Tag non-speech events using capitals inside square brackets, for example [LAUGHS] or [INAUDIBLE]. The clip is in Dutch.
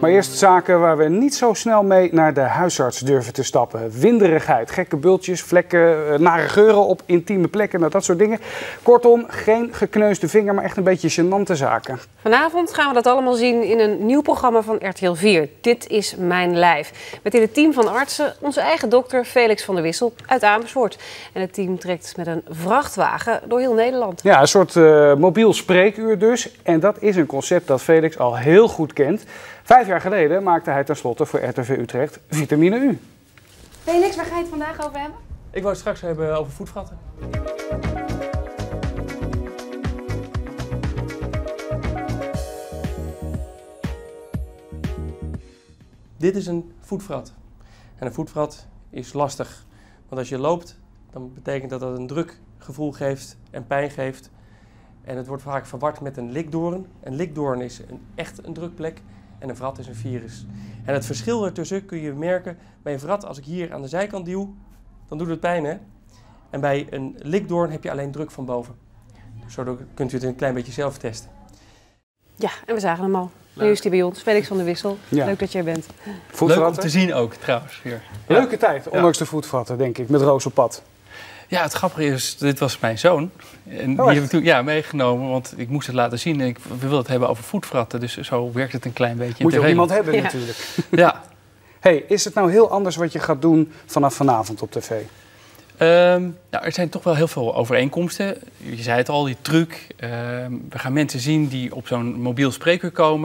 Maar eerst zaken waar we niet zo snel mee naar de huisarts durven te stappen. Winderigheid, gekke bultjes, vlekken, eh, nare geuren op intieme plekken, nou, dat soort dingen. Kortom, geen gekneusde vinger, maar echt een beetje gênante zaken. Vanavond gaan we dat allemaal zien in een nieuw programma van RTL 4. Dit is Mijn Lijf. Met in het team van artsen onze eigen dokter Felix van der Wissel uit Amersfoort. En het team trekt met een vrachtwagen door heel Nederland. Ja, een soort uh, mobiel spreekuur dus. En dat is een concept dat Felix al heel goed kent. Vijf jaar geleden maakte hij tenslotte voor RTV Utrecht Vitamine U. Felix, waar ga je het vandaag over hebben? Ik wou het straks hebben over voetvatten. Dit is een voetvrat. En een voetvrat is lastig. Want als je loopt, dan betekent dat dat een drukgevoel geeft en pijn geeft. En het wordt vaak verward met een likdoorn. Een likdoorn is een, echt een drukplek en een vrat is een virus. En het verschil ertussen kun je merken bij een vrat, als ik hier aan de zijkant duw, dan doet het pijn hè. En bij een likdoorn heb je alleen druk van boven. Dus zo kunt u het een klein beetje zelf testen. Ja, en we zagen hem al. Leuk. Nu is hij bij ons, Felix van der Wissel. Leuk dat jij bent. Leuk om te zien ook trouwens. Hier. Leuke tijd, ondanks de voetvatten denk ik, met Roos op pad. Ja, het grappige is, dit was mijn zoon. En oh, die heb ik toen ja, meegenomen, want ik moest het laten zien. En ik wil het hebben over voetvratten, dus zo werkt het een klein beetje. Moet je ook iemand hebben ja. natuurlijk. [LAUGHS] Ja. hey, is het nou heel anders wat je gaat doen vanaf vanavond op tv? Um, nou, er zijn toch wel heel veel overeenkomsten. Je zei het al, die truc. Um, we gaan mensen zien die op zo'n mobiel spreker komen.